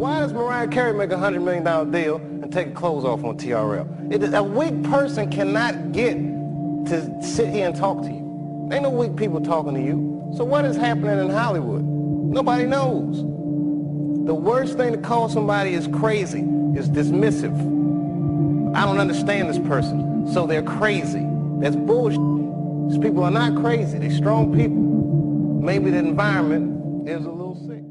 Why does Mariah Carey make a $100 million deal and take clothes off on TRL? It, a weak person cannot get to sit here and talk to you. Ain't no weak people talking to you. So what is happening in Hollywood? Nobody knows. The worst thing to call somebody is crazy is dismissive. I don't understand this person, so they're crazy. That's bullshit. These people are not crazy. They're strong people. Maybe the environment is a little sick.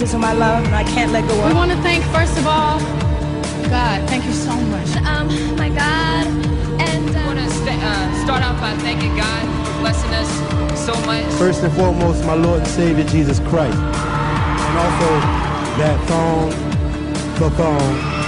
Jesus in my love, and I can't let go of. We want to thank, first of all, God. Thank you so much. Um, my God, and I want to st- uh, start off by thanking God for blessing us so much. First and foremost, my Lord and Savior Jesus Christ, and also that song, the song